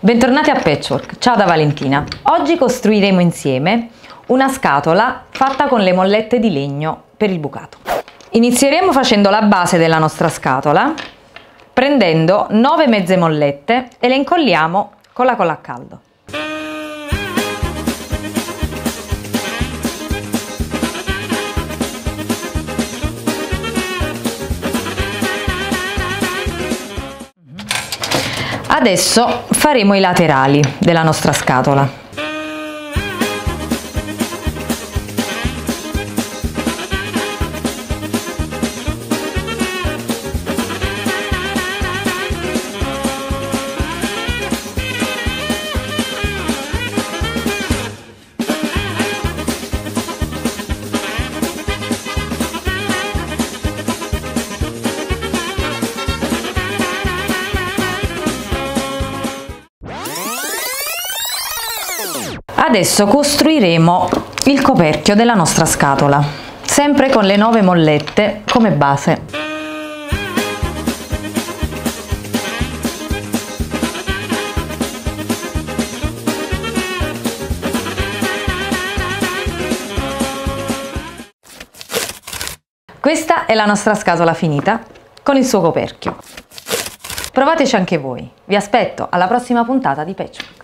Bentornati a Patchwork, ciao da Valentina. Oggi costruiremo insieme una scatola fatta con le mollette di legno per il bucato. Inizieremo facendo la base della nostra scatola, prendendo 9 mezze mollette e le incolliamo con la colla a caldo. Adesso faremo i laterali della nostra scatola. Adesso costruiremo il coperchio della nostra scatola, sempre con le nove mollette come base. Questa è la nostra scatola finita con il suo coperchio. Provateci anche voi. Vi aspetto alla prossima puntata di Patch.